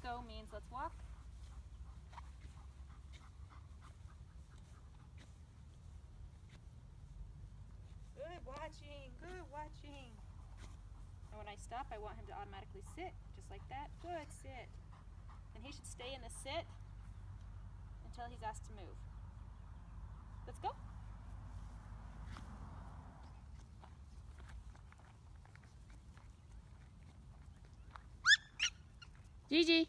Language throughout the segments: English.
go means let's walk. Good watching, good watching. And when I stop, I want him to automatically sit, just like that. Good, sit. And he should stay in the sit until he's asked to move. Let's go. Gigi.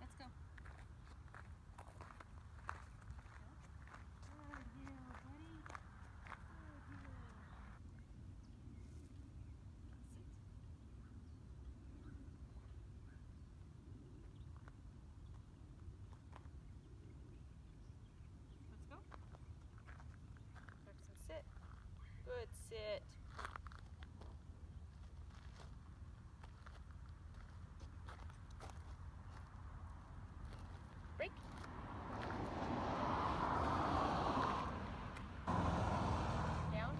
Let's go. Good heel, buddy. Good heel. Sit. Let's go. Practice some sit. Good sit. Break. Down.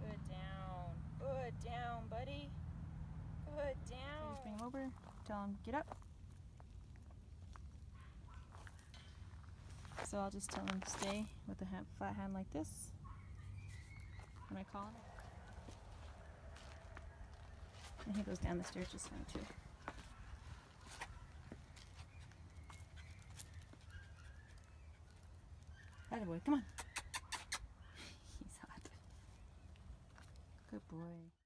Good down. Good down, buddy. Good down. Just bring him over. Tell him get up. So I'll just tell him to stay with the hand, flat hand like this. When I call him. And he goes down the stairs just fine too. Atta boy, come on. He's hot. Good boy.